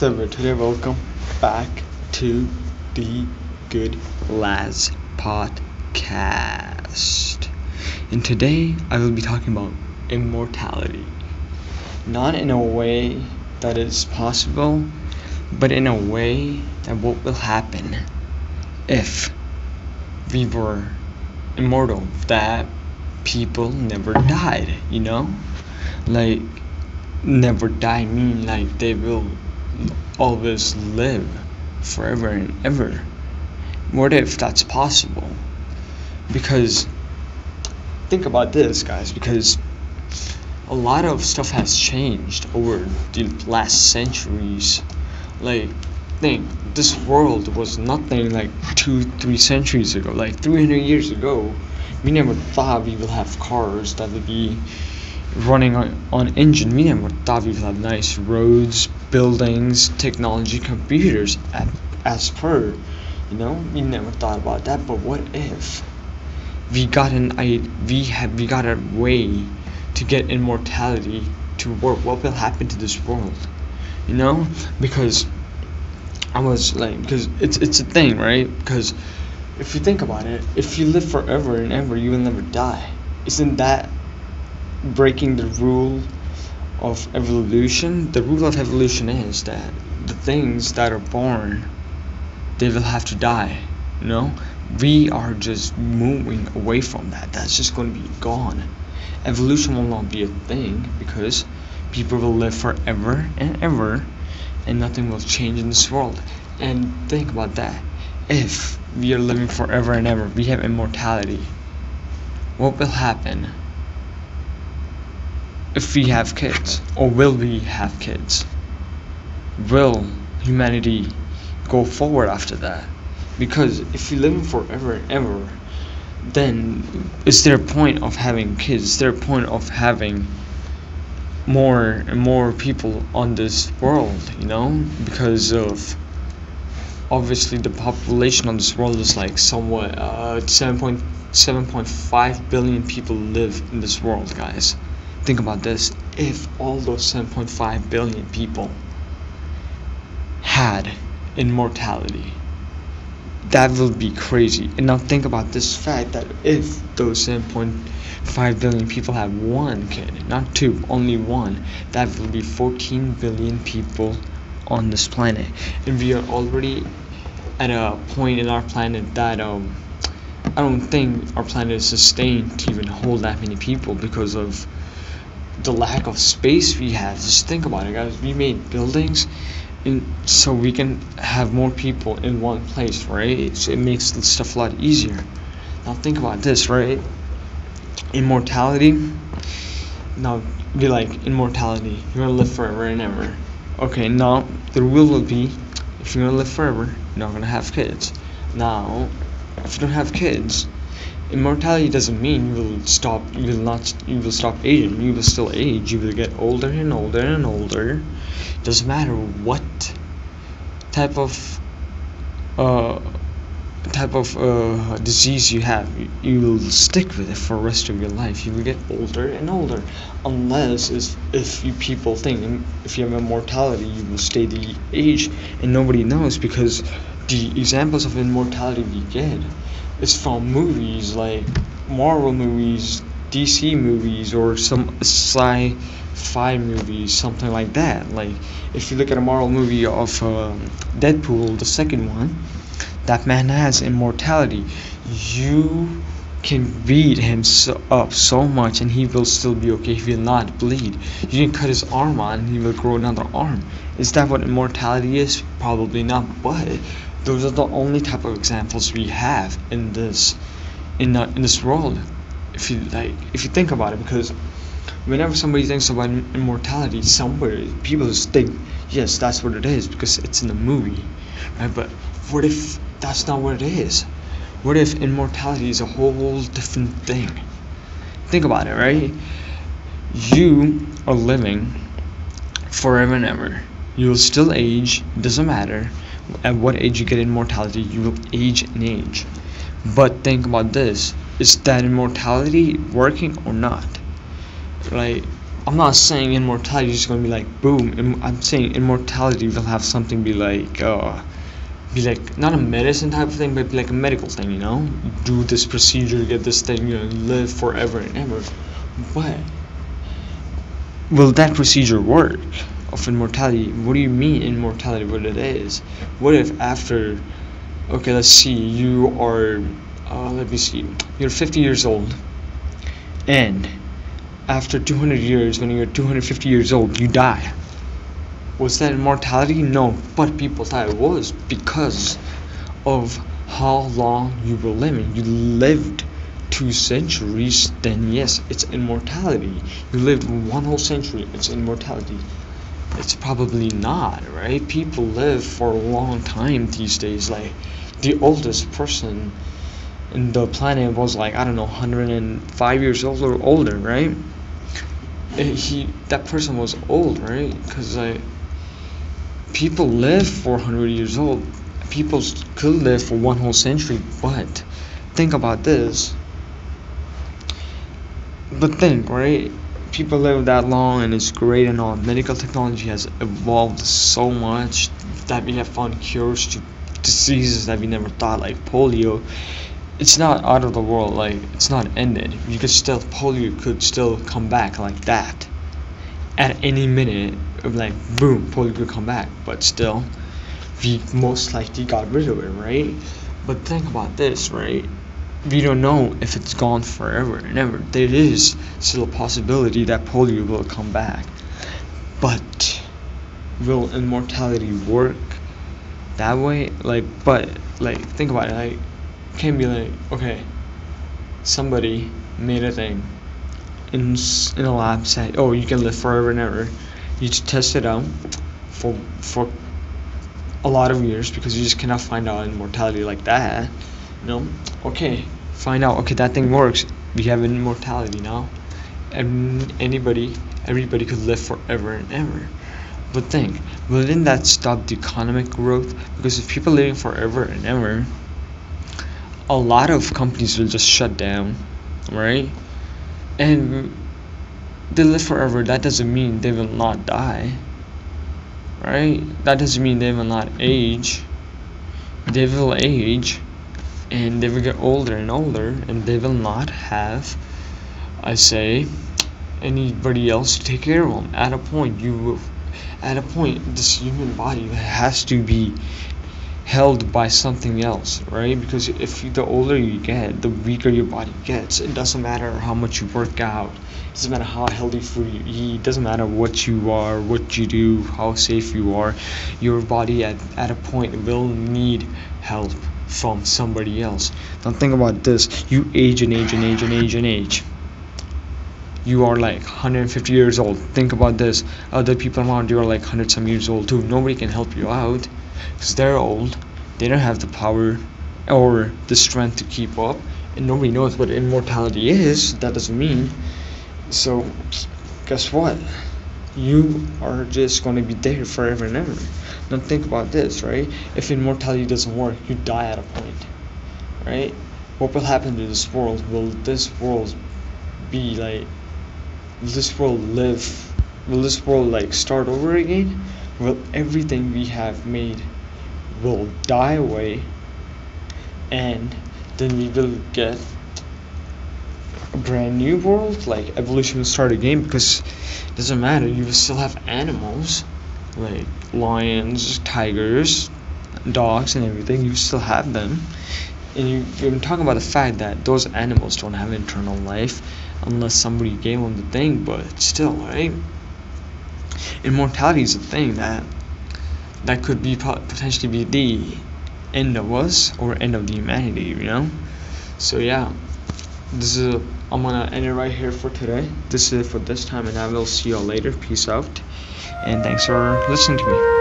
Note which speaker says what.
Speaker 1: Steve today welcome back to the Good Lads podcast. And today I will be talking about immortality. Not in a way that is possible, but in a way that what will happen if we were immortal, that people never died, you know? Like never die mean like they will always live forever and ever. What if that's possible? Because think about this, guys, because a lot of stuff has changed over the last centuries. Like, think this world was nothing like two, three centuries ago. Like 300 years ago, we never thought we will have cars that would be running on, on engine. We never thought we would have nice roads, buildings, technology, computers as per. You know, we never thought about that. But what if we got an I we have we got a way to get immortality to work? What will happen to this world? You know, because I was like, because it's it's a thing, right? Because if you think about it, if you live forever and ever, you will never die. Isn't that breaking the rule of evolution, the rule of evolution is that the things that are born, they will have to die. You know, we are just moving away from that. That's just going to be gone. Evolution will not be a thing because people will live forever and ever, and nothing will change in this world. And think about that. If we are living forever and ever, we have immortality. What will happen if we have kids or will we have kids? Will humanity go forward after that? Because if we live forever and ever then is there a point of having kids? Is there a point of having more and more people on this world you know? Because of obviously the population on this world is like somewhat uh 7.7.5 billion people live in this world guys Think about this if all those 7.5 billion people had immortality, that would be crazy. And now think about this fact that if those 7.5 billion people have one kid, not two, only one, that would be 14 billion people on this planet. And we are already at a point in our planet that um I don't think our planet is sustained to even hold that many people because of the lack of space we have. Just think about it, guys. We made buildings in, so we can have more people in one place, right? So it makes the stuff a lot easier. Now think about this, right? Immortality. Now be like immortality. You're gonna live forever and ever. Okay, now the rule will be if you're gonna live forever, you're not gonna have kids. Now, if you don't have kids, immortality doesn't mean you will stop you will not you will stop aging. You will still age. You will get older and older and older. It doesn't matter what type of uh type of uh, disease you have. You, will stick with it for the rest of your life. You will get older and older. Unless if, if you people think if you have immortality you will stay the age. And nobody knows because the examples of immortality we get is from movies like Marvel movies, DC movies, or some sci-fi movies, something like that. Like if you look at a Marvel movie of uh, Deadpool, the second one, that man has immortality. You can beat him so, up so much and he will still be okay. He will not bleed. You can cut his arm on and he will grow another arm. Is that what immortality is? Probably not, but those are the only type of examples we have in this in uh, in this world if you like if you think about it because whenever somebody thinks about immortality somewhere people just think yes that's what it is because it's in a movie right? But what if that's not what it is? What if immortality is a whole different thing? Think about it right? You are living forever and ever. You will still age doesn't matter at what age you get immortality, you will age and age. But think about this: is that immortality working or not? Right? I'm not saying immortality is gonna be like boom. I'm saying immortality will have something be like uh, be like not a medicine type of thing, but like a medical thing. You know, do this procedure, get this thing, you know, live forever and ever. But will that procedure work? Of immortality, what do you mean immortality? What it is? What if after, okay, let's see, you are, uh, let me see, you're 50 years old, and after 200 years, when you're 250 years old, you die. Was that immortality? No, but people thought it was because of how long you were living. You lived two centuries, then yes, it's immortality. You lived one whole century, it's immortality. It's probably not, right? People live for a long time these days. Like the oldest person in the planet was like I don't know, 105 years old or older, right? he that person was old, right? Because like people live 400 years old. People could live for one whole century, but think about this. But think, right? People live that long and it's great and all. Medical technology has evolved so much that we have found cures to diseases that we never thought, like polio. It's not out of the world like it's not ended. You could still polio could still come back like that. At any minute like boom polio could come back. But still we most likely got rid of it right? But think about this right we don't know if it's gone forever and ever. There is still a possibility that polio will come back. But will immortality work that way? Like but like think about it. Like can be like, okay, somebody made a thing in in a lab, say, oh, you can live forever and ever. You just test it out for for a lot of years because you just cannot find out immortality like that. You know, okay, find out. Okay, that thing works. We have immortality now, and anybody, everybody could live forever and ever. But think, wouldn't that stop the economic growth? Because if people living forever and ever, a lot of companies will just shut down, right? And they live forever. That doesn't mean they will not die, right? That doesn't mean they will not age. They will age, and they will get older and older, and they will not have, I say, anybody else to take care of them. At a point, you will, at a point, this human body has to be held by something else, right? Because if you, the older you get, the weaker your body gets. It doesn't matter how much you work out. It doesn't matter how healthy food you eat. It doesn't matter what you are, what you do, how safe you are. Your body at, at a point will need help from somebody else. Now think about this. You age and age and age and age and age. You are like 150 years old. Think about this. Other people around you are like 100 some years old too. Nobody can help you out because they're old. They don't have the power or the strength to keep up, and nobody knows what immortality is. That doesn't mean. So, guess what? You are just going to be there forever and ever. Now, think about this, right? If immortality doesn't work, you die at a point, right? What will happen to this world? Will this world be like. Will this world live? Will this world like start over again? Will everything we have made will die away and then we will get brand new world like evolution will start again because it doesn't matter you still have animals like lions tigers dogs and everything you still have them. And you, you're talking about the fact that those animals don't have internal life unless somebody gave them the thing but still right? Immortality is a thing that that could be potentially be the end of us or end of the humanity you know? So yeah this is a, i'm gonna end it right here for today. This is it for this time and i will see you all later. Peace out. And thanks for listening to me